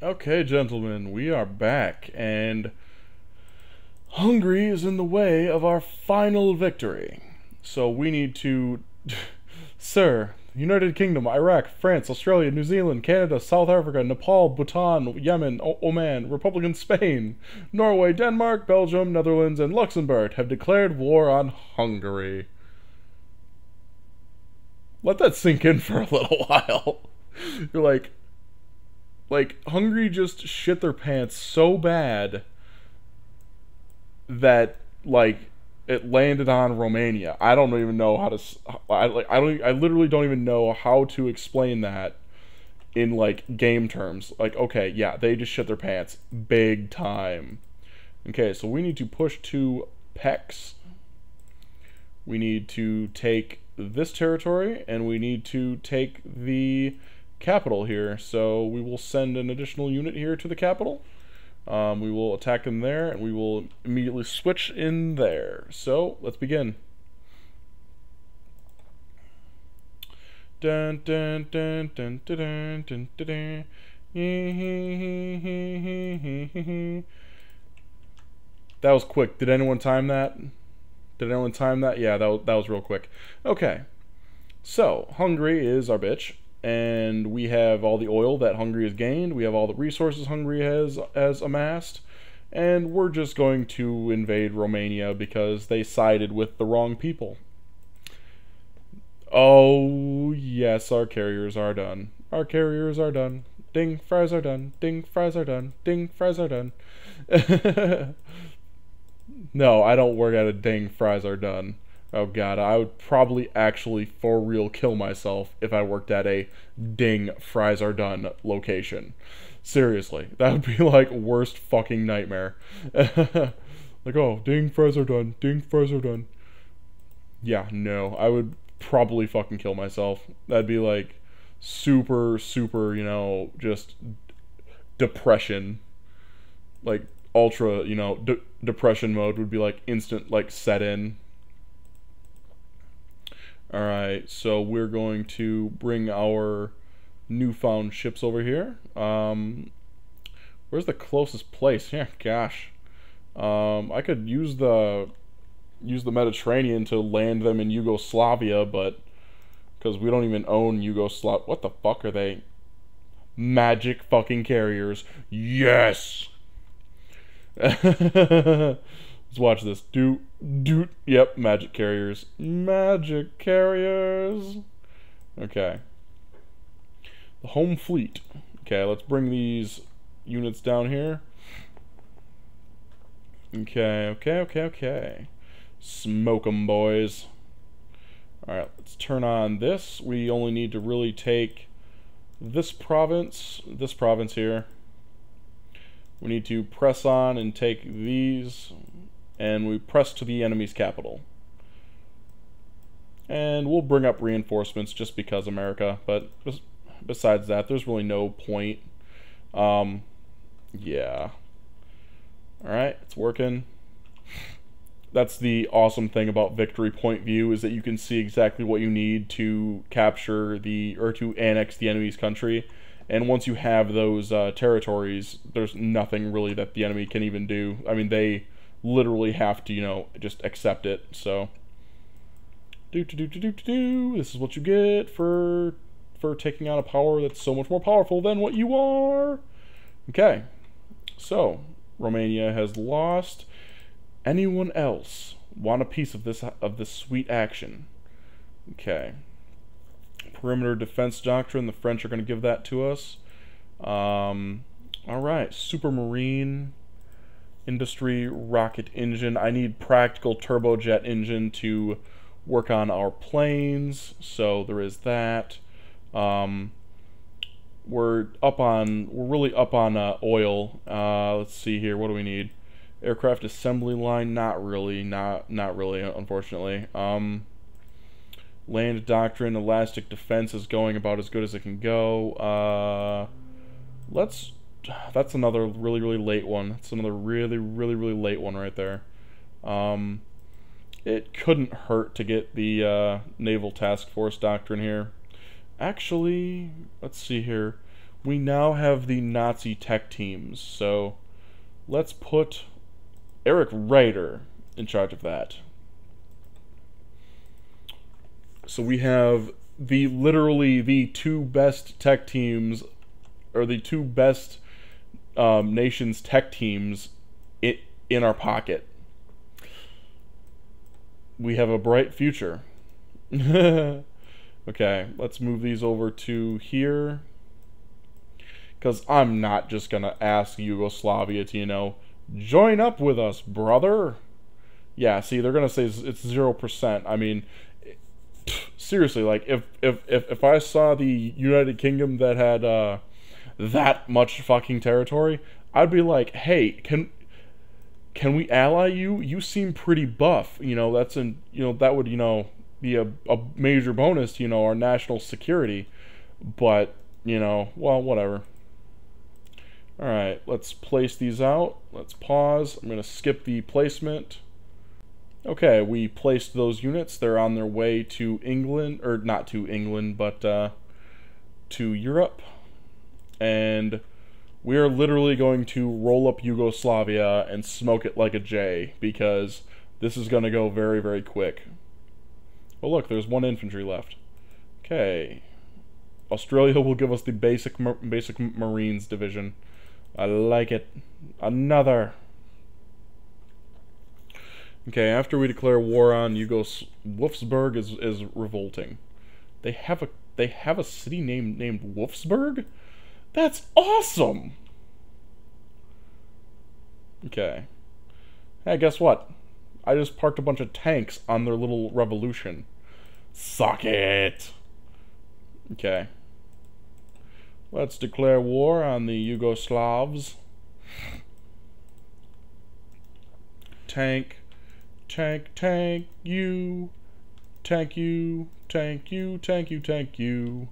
Okay, gentlemen, we are back, and Hungary is in the way of our final victory. So we need to. Sir, United Kingdom, Iraq, France, Australia, New Zealand, Canada, South Africa, Nepal, Bhutan, Yemen, o- Oman, Republican Spain, Norway, Denmark, Belgium, Netherlands, and Luxembourg have declared war on Hungary. Let that sink in for a little while. You're like, like Hungary just shit their pants so bad that like it landed on Romania. I don't even know how to. I like. I don't. I literally don't even know how to explain that in like game terms. Like, okay, yeah, they just shit their pants big time. Okay, so we need to push to Pex. We need to take this territory, and we need to take the capital here. So we will send an additional unit here to the capital. Um, we will attack them there, and we will immediately switch in there. So let's begin. Dun dun dun dun dun dun dun dun. That was quick. Did anyone time that? Did anyone time that? Yeah, that was, that was real quick. Okay. So, Hungary is our bitch, and we have all the oil that Hungary has gained. We have all the resources Hungary has has amassed, and we're just going to invade Romania because they sided with the wrong people. Oh, yes, our carriers are done. Our carriers are done. Ding, fries are done. Ding, fries are done. Ding, fries are done. no, I don't work at a ding, fries are done. Oh god, I would probably actually for real kill myself if I worked at a ding, fries are done location. Seriously, that would be like worst fucking nightmare. like, oh, ding, fries are done. Ding, fries are done. Yeah, no, I would probably fucking kill myself. That'd be like super, super, you know, just depression. Like ultra, you know, de- depression mode would be like instant, like set in. All right, so we're going to bring our newfound ships over here. Um, where's the closest place? Yeah, gosh. Um, I could use the use the Mediterranean to land them in Yugoslavia, but because we don't even own Yugoslav. What the fuck are they? Magic fucking carriers. Yes. Let's watch this. Do do. Yep, magic carriers. Magic carriers. Okay. The home fleet. Okay, let's bring these units down here. Okay, okay, okay, okay. Smoke 'em, boys. Alright, let's turn on this. We only need to really take this province, this province here. We need to press on and take these, and we press to the enemy's capital. And we'll bring up reinforcements just because America, but besides that, there's really no point. Um, yeah. Alright, it's working. That's the awesome thing about victory point view is that you can see exactly what you need to capture the or to annex the enemy's country. And once you have those uh, territories, there's nothing really that the enemy can even do. I mean, they literally have to, you know, just accept it. So, do do do do do do. This is what you get for for taking on a power that's so much more powerful than what you are. Okay, so Romania has lost. Anyone else want a piece of this of this sweet action? Okay. Perimeter defense doctrine. The French are going to give that to us. Um, all right. Supermarine industry rocket engine. I need practical turbojet engine to work on our planes. So there is that. Um, we're up on. We're really up on uh, oil. Uh, let's see here. What do we need? Aircraft assembly line. Not really. Not not really. Unfortunately. Um, land doctrine. Elastic defense is going about as good as it can go. Uh, let's. That's another really really late one. That's another really really really late one right there. Um, it couldn't hurt to get the uh, naval task force doctrine here. Actually, let's see here. we now have the Nazi tech teams. So let's put Eric Raeder in charge of that. So we have the literally the two best tech teams, or the two best um, nations tech teams in, in our pocket. We have a bright future. okay, let's move these over to here. Because I'm not just going to ask Yugoslavia to, you know, join up with us, brother. Yeah, see, they're going to say it's 0%. I mean, seriously, like, if, if, if, if I saw the United Kingdom that had uh, that much fucking territory, I'd be like, hey, can can we ally you? You seem pretty buff. You know, that's an you know that would you know be a, a major bonus you know our national security. But you know, well, whatever. All right, let's place these out. Let's pause. I'm gonna skip the placement. Okay, we placed those units. They're on their way to England, or not to England, but uh, to Europe. And we are literally going to roll up Yugoslavia and smoke it like a J because this is going to go very, very quick. Oh, look, there's one infantry left. Okay. Australia will give us the basic basic Marines division. I like it. Another. Okay, after we declare war on Yugos, Wolfsburg is is revolting. They have a they have a city named named Wolfsburg. That's awesome! Okay. Hey, guess what? I just parked a bunch of tanks on their little revolution. Suck it! Okay. Let's declare war on the Yugoslavs. Tank, tank, tank you, tank you, tank you, tank you, tank you.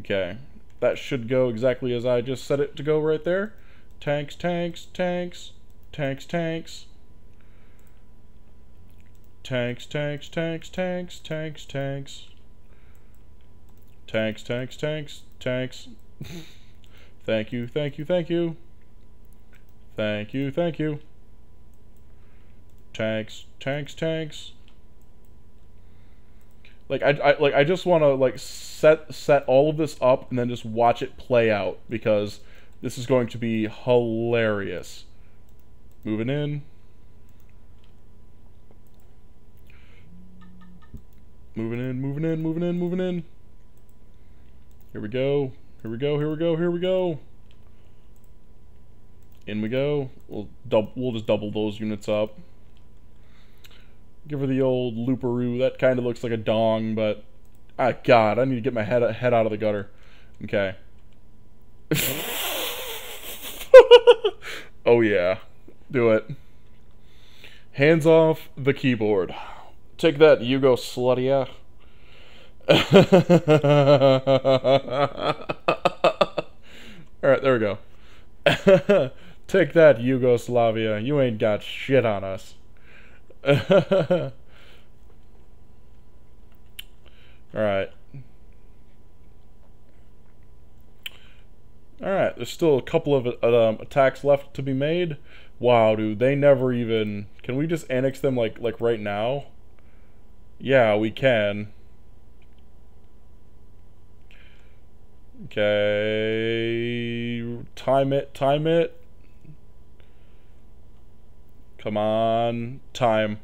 Okay, that should go exactly as I just set it to go right there. Tanks, tanks, tanks, tanks, tanks. Tanks, tanks, tanks, tanks, tanks, tanks. Tanks, tanks, tanks, tanks. thank you, thank you, thank you. Thank you, thank you. Tanks, tanks, tanks like I, I like I just want to like set set all of this up and then just watch it play out because this is going to be hilarious. Moving in. Moving in, moving in, moving in, moving in. Here we go. Here we go. Here we go. Here we go. In we go. We'll double. We'll just double those units up. Give her the old looperoo. That kind of looks like a dong, but... Ah, God, I need to get my head, head out of the gutter. Okay. oh, yeah. Do it. Hands off the keyboard. Take that, you go Yugoslavia. Alright, there we go. Take that, Yugoslavia. You ain't got shit on us. Alright. Alright, there's still a couple of um, attacks left to be made. Wow, dude, they never even... Can we just annex them, like, like right now? Yeah, we can. Okay... Time it, time it. Come on. Time.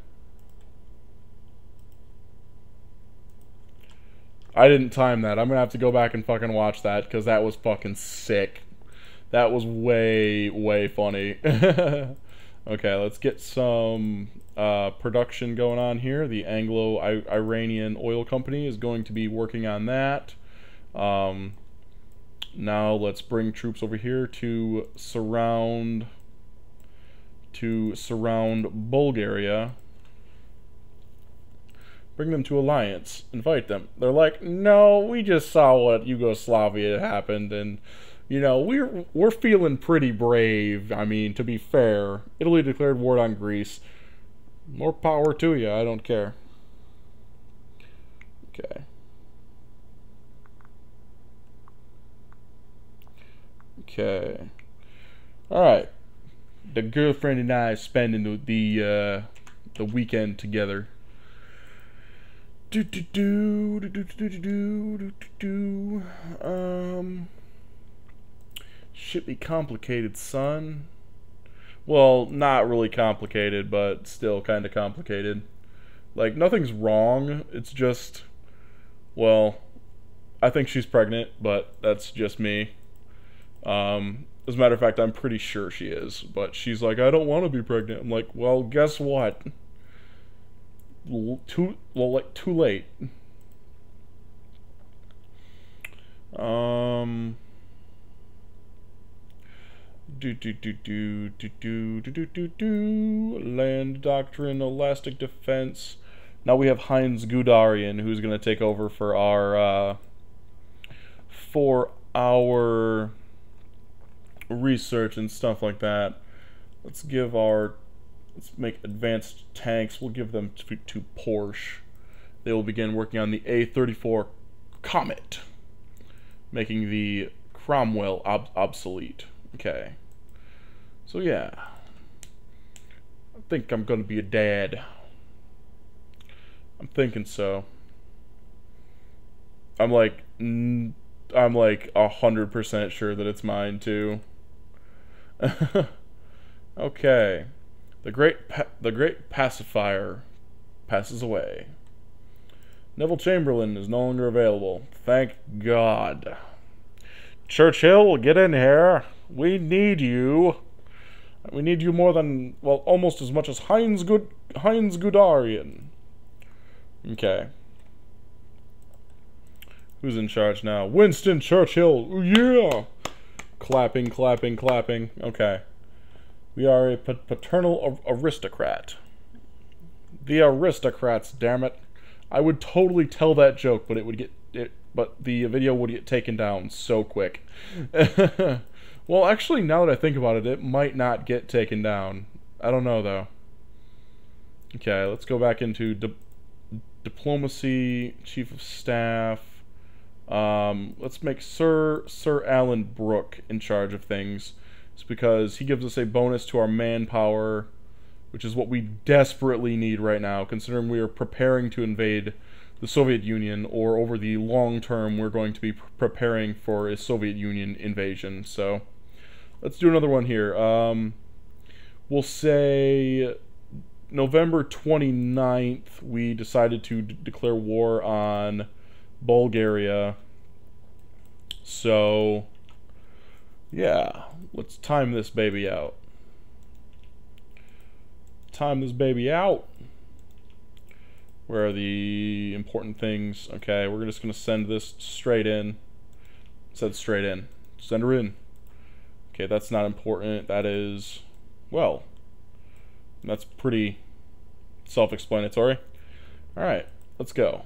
I didn't time that. I'm gonna have to go back and fucking watch that because that was fucking sick. That was way, way funny. okay, let's get some uh, production going on here. The Anglo-Iranian Oil Company is going to be working on that. Um, now let's bring troops over here to surround to surround Bulgaria. Bring them to alliance. Invite them. They're like, no, we just saw what Yugoslavia happened, and you know we're we're feeling pretty brave. I mean, to be fair, Italy declared war on Greece. More power to you. I don't care. Okay. Okay. Alright. The girlfriend and I spending the the, uh, the weekend together. Do do do do do do do do do do. Um. Should be complicated, son. Well, not really complicated, but still kind of complicated. Like nothing's wrong. It's just, well, I think she's pregnant, but that's just me. Um, as a matter of fact, I'm pretty sure she is. But she's like, I don't want to be pregnant. I'm like, well, guess what? L- too well, like too late. Um. Do do do do do do do do do do land doctrine, elastic defense. Now we have Heinz Guderian, who's going to take over for our uh, for our research and stuff like that. Let's give our let's make advanced tanks. We'll give them to, to Porsche. They will begin working on the A34 Comet, making the Cromwell ob obsolete. Okay. So yeah. I think I'm gonna be a dad. I'm thinking so. I'm like, I'm like a hundred percent sure that it's mine too. okay, the great the great pacifier passes away. Neville Chamberlain is no longer available. Thank God. Churchill, get in here. We need you. We need you more than well, almost as much as Heinz Good Heinz Guderian. Okay. Who's in charge now? Winston Churchill. Yeah. Clapping, clapping, clapping. Okay. We are a paternal aristocrat. The aristocrats, damn it. I would totally tell that joke, but it would get it but the video would get taken down so quick. well, actually now that I think about it, it might not get taken down. I don't know though. Okay, let's go back into di diplomacy, chief of staff. Um, let's make Sir Sir Alan Brooke in charge of things. It's because he gives us a bonus to our manpower, which is what we desperately need right now, considering we are preparing to invade the Soviet Union, or over the long term, we're going to be preparing for a Soviet Union invasion. So let's do another one here. Um, we'll say November 29th, we decided to declare war on Bulgaria. So, yeah, let's time this baby out. Time this baby out. Where are the important things? Okay, we're just going to send this straight in. Said straight in. Send her in. Okay, that's not important. That is, well, that's pretty self-explanatory. Alright, let's go.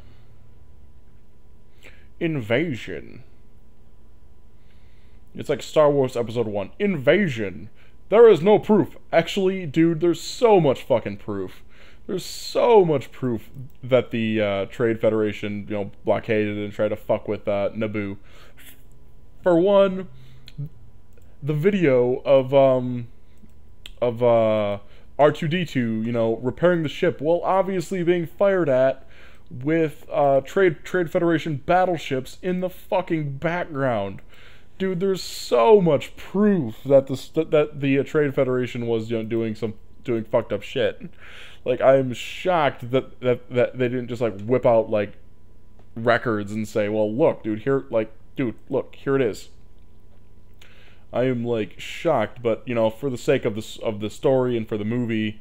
Invasion. It's like Star Wars Episode 1. Invasion. There is no proof. Actually, dude, there's so much fucking proof. There's so much proof that the uh, Trade Federation, you know, blockaded and tried to fuck with uh, Naboo. For one, the video of um of uh R2D2, you know, repairing the ship while obviously being fired at with uh, Trade Trade Federation battleships in the fucking background. Dude, there's so much proof that the that the uh, Trade Federation was you know doing some doing fucked up shit. Like I'm shocked that that that they didn't just like whip out like records and say, "Well, look, dude, here like dude, look, here it is." I am like shocked, but you know, for the sake of this of the story and for the movie,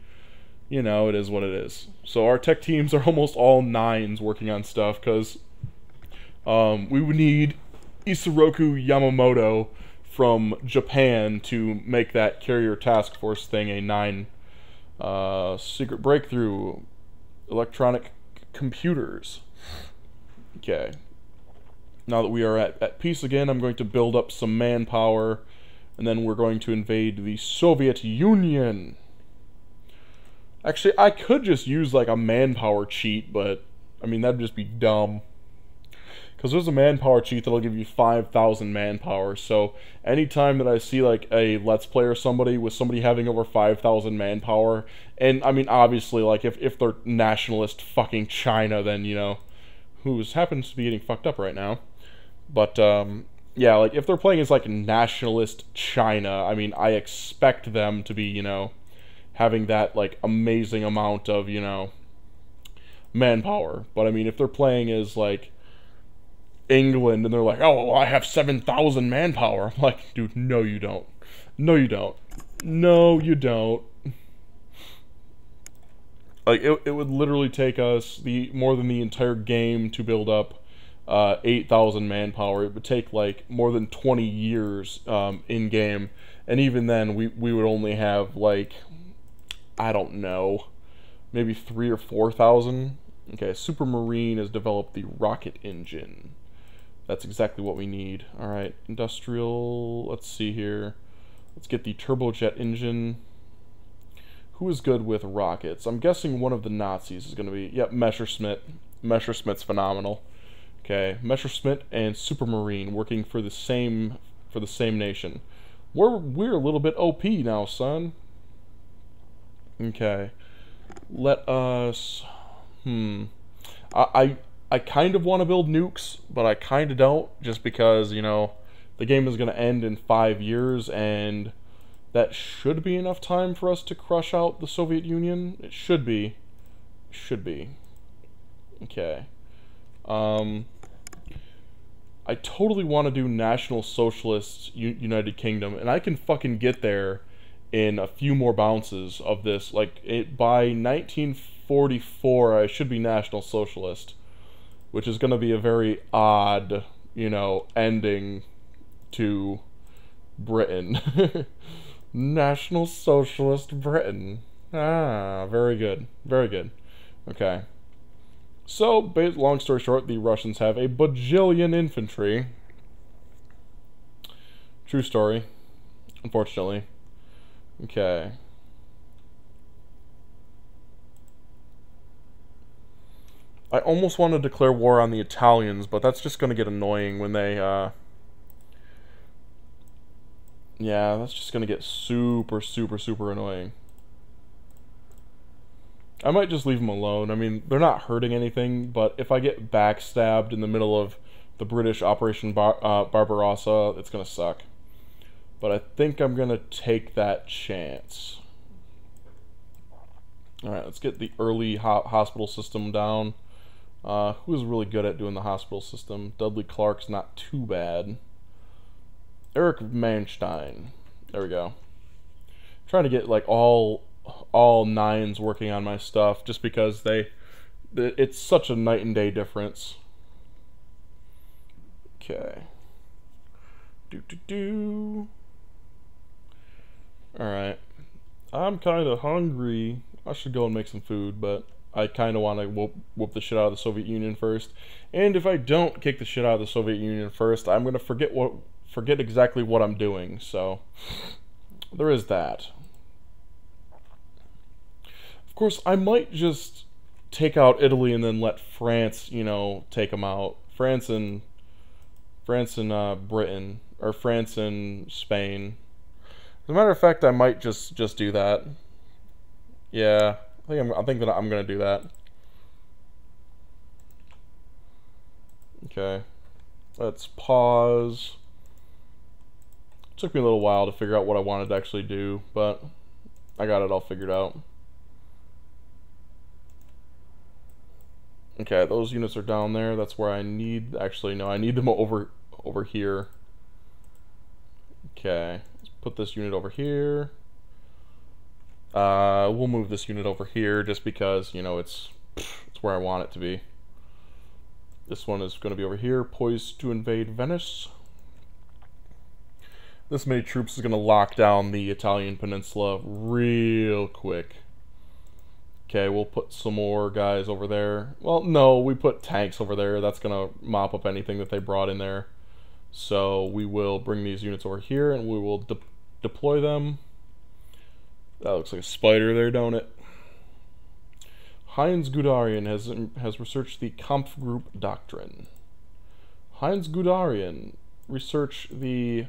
you know, it is what it is. So our tech teams are almost all nines working on stuff because um, we would need Isoroku Yamamoto from Japan to make that carrier task force thing a nine uh, secret breakthrough electronic computers. Okay. Now that we are at, at peace again, I'm going to build up some manpower and then we're going to invade the Soviet Union. Actually, I could just use like a manpower cheat, but I mean that'd just be dumb. because there's a manpower cheat that'll give you 5,000 manpower. So anytime that I see like a Let's Play or somebody with somebody having over 5,000 manpower, and I mean, obviously, like if, if they're nationalist fucking China, then, you know, who's happens to be getting fucked up right now. But, um, yeah, like if they're playing as like nationalist China, I mean, I expect them to be, you know, having that like amazing amount of, you know, manpower. But I mean, if they're playing as like England and they're like, oh, well, I have 7,000 manpower. I'm like, dude, no, you don't. No, you don't. No, you don't. Like, it, it would literally take us the more than the entire game to build up uh, 8,000 manpower. It would take, like, more than 20 years um, in game. And even then, we, we would only have, like, I don't know, maybe three or 4,000. Okay, Supermarine has developed the rocket engine. That's exactly what we need. All right, industrial, let's see here. Let's get the turbojet engine. Who is good with rockets? I'm guessing one of the Nazis is going to be, yep, Messerschmitt. Messerschmitt's phenomenal. Okay, Messerschmitt and Supermarine working for the same for the same nation. We're we're a little bit OP now, son. Okay. Let us hmm. I, I I kind of want to build nukes, but I kind of don't, just because, you know, the game is going to end in five years, and that should be enough time for us to crush out the Soviet Union. It should be. Should be. Okay. Um, I totally want to do National Socialist U United Kingdom, and I can fucking get there in a few more bounces of this. Like, it, by 1944, I should be National Socialist which is going to be a very odd, you know, ending to Britain. National Socialist Britain. Ah, very good. Very good. Okay. So, long story short, the Russians have a bajillion infantry. True story. Unfortunately. Okay. I almost want to declare war on the Italians, but that's just going to get annoying when they, uh... Yeah, that's just going to get super, super, super annoying. I might just leave them alone. I mean, they're not hurting anything, but if I get backstabbed in the middle of the British Operation Bar uh, Barbarossa, it's going to suck. But I think I'm going to take that chance. Alright, let's get the early ho hospital system down. Uh, who is really good at doing the hospital system? Dudley Clark's not too bad. Eric Manstein. There we go. trying to get like all all nines working on my stuff just because they it's such a night and day difference. Okay. Do do do. All right. I'm kind of hungry. I should go and make some food, but I kind of want to whoop, whoop the shit out of the Soviet Union first. And if I don't kick the shit out of the Soviet Union first, I'm going to forget what forget exactly what I'm doing. So there is that. Of course, I might just take out Italy and then let France, you know, take them out. France and France and uh, Britain or France and Spain. As a matter of fact, I might just just do that. Yeah, I think I'm, I think that I'm gonna do that. Okay, let's pause. It took me a little while to figure out what I wanted to actually do, but I got it all figured out. Okay, those units are down there. That's where I need, actually, no, I need them over, over here. Okay, put this unit over here. Uh, we'll move this unit over here just because, you know, it's, it's where I want it to be. This one is going to be over here, poised to invade Venice. This many troops is going to lock down the Italian peninsula real quick. Okay, we'll put some more guys over there. Well, no, we put tanks over there. That's going to mop up anything that they brought in there. So we will bring these units over here and we will de deploy them. That looks like a spider there, don't it? Heinz Guderian has has researched the Kampfgruppe doctrine. Heinz Guderian. Research the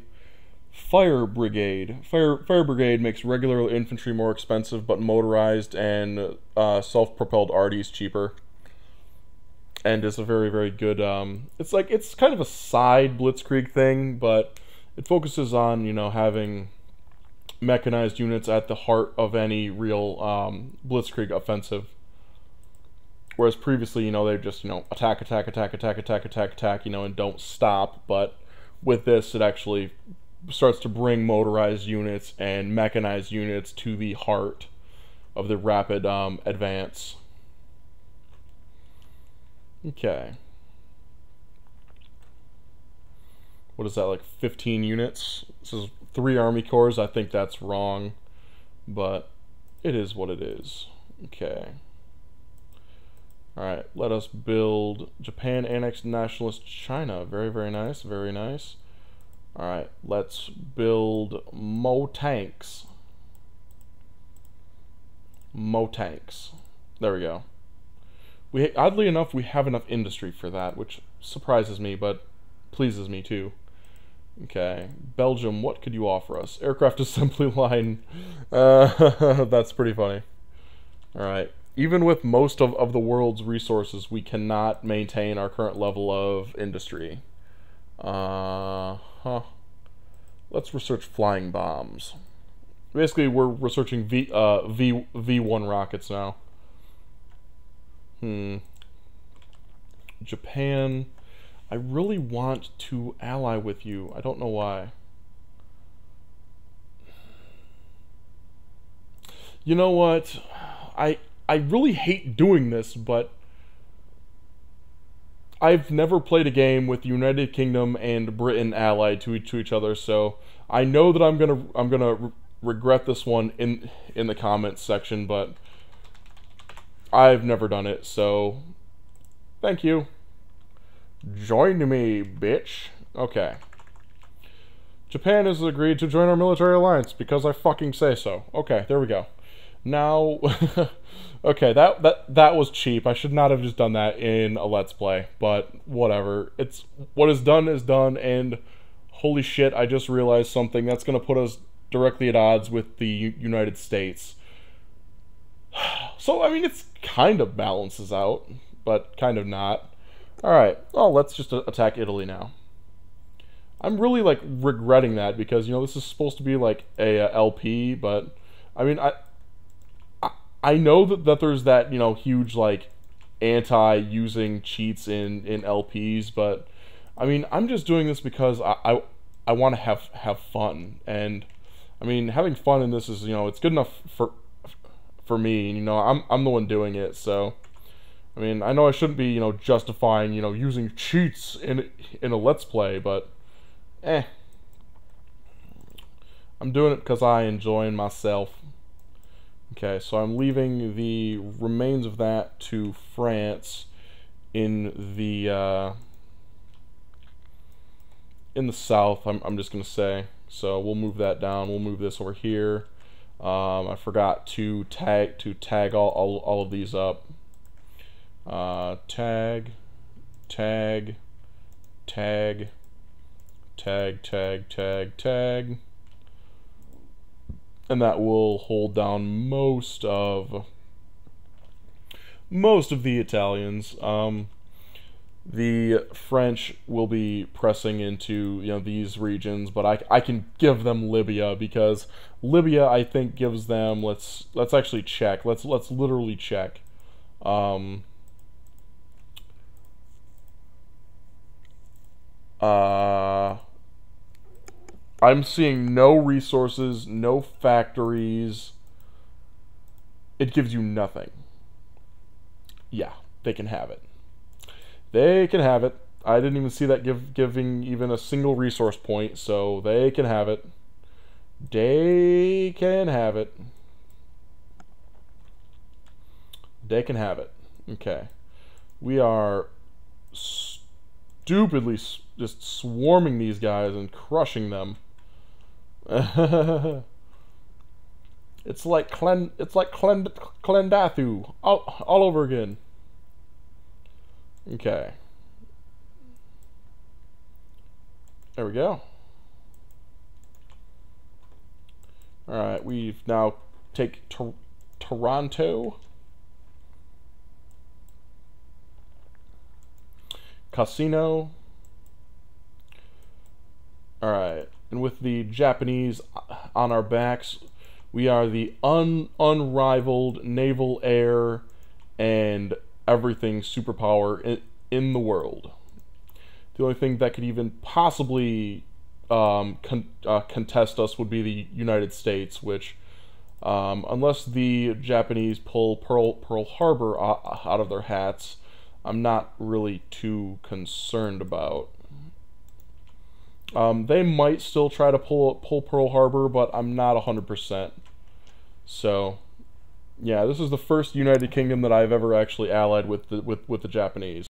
Fire Brigade. Fire Fire Brigade makes regular infantry more expensive, but motorized and uh, self-propelled arties cheaper. And is a very very good. Um, it's like it's kind of a side Blitzkrieg thing, but it focuses on you know having mechanized units at the heart of any real um, Blitzkrieg offensive. Whereas previously, you know, they just, you know, attack, attack, attack, attack, attack, attack, attack, you know, and don't stop. But with this, it actually starts to bring motorized units and mechanized units to the heart of the rapid um, advance. Okay. What is that, like 15 units? This is three Army Corps. I think that's wrong, but it is what it is. Okay. Alright, let us build Japan annexed nationalist China. Very, very nice, very nice. Alright, let's build Mo tanks. Mo tanks. There we go. We oddly enough we have enough industry for that, which surprises me, but pleases me too. Okay, Belgium, what could you offer us? Aircraft assembly line. Uh, that's pretty funny. Alright, even with most of, of the world's resources, we cannot maintain our current level of industry. Uh huh. Let's research flying bombs. Basically, we're researching V uh V V1 rockets now. Hmm. Japan. I really want to ally with you. I don't know why. You know what? I I really hate doing this, but I've never played a game with the United Kingdom and Britain allied to, to each other, so I know that I'm gonna I'm gonna re regret this one in in the comments section, but I've never done it, so thank you. Join me, bitch. Okay. Japan has agreed to join our military alliance because I fucking say so. Okay, there we go. Now Okay, that that that was cheap. I should not have just done that in a let's play, but whatever. It's what is done is done and holy shit, I just realized something that's going to put us directly at odds with the United States. So, I mean, it's kind of balances out, but kind of not. All right. Well, let's just attack Italy now. I'm really like regretting that because you know this is supposed to be like a, a LP, but I mean I I know that, that there's that, you know, huge like anti using cheats in, in LPs, but I mean I'm just doing this because I I, I want to have have fun. And I mean having fun in this is, you know, it's good enough for for me, you know, I'm I'm the one doing it, so I mean, I know I shouldn't be, you know, justifying, you know, using cheats in in a let's play, but eh. I'm doing it because I enjoy myself. Okay, so I'm leaving the remains of that to France in the uh, in the south. I'm I'm just gonna say. So we'll move that down. We'll move this over here. Um, I forgot to tag to tag all all, all of these up. Uh, tag, tag, tag, tag, tag, tag, tag and that will hold down most of most of the Italians. Um, the French will be pressing into you know these regions, but I, I can give them Libya because Libya I think gives them let's let's actually check let's let's literally check. Um, uh, I'm seeing no resources, no factories. It gives you nothing. Yeah, they can have it. They can have it. I didn't even see that give, giving even a single resource point, so they can have it. They can have it. They can have it. Okay. We are stupidly just swarming these guys and crushing them. it's like Clen it's like Clen Klendathu all, all over again. Okay. There we go. Alright, we've now take to Taranto. Cassino. Alright, and with the Japanese on our backs, we are the un unrivaled naval air and everything superpower in, the world. The only thing that could even possibly um, con uh, contest us would be the United States, which, um, unless the Japanese pull Pearl, Pearl Harbor out of their hats, I'm not really too concerned about. Um, they might still try to pull pull Pearl Harbor, but I'm not 100%. So, yeah, this is the first United Kingdom that I've ever actually allied with the, with, with the Japanese.